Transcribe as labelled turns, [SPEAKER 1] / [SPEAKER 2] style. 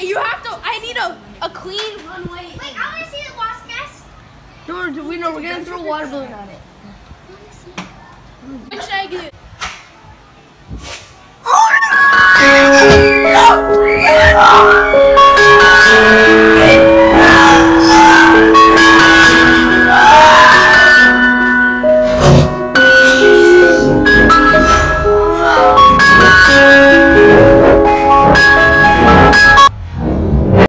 [SPEAKER 1] Wait, you have to. I need a a clean runway.
[SPEAKER 2] Wait, I want to see the wasp nest.
[SPEAKER 1] No, we know we're gonna throw a water balloon on it. Which should I do?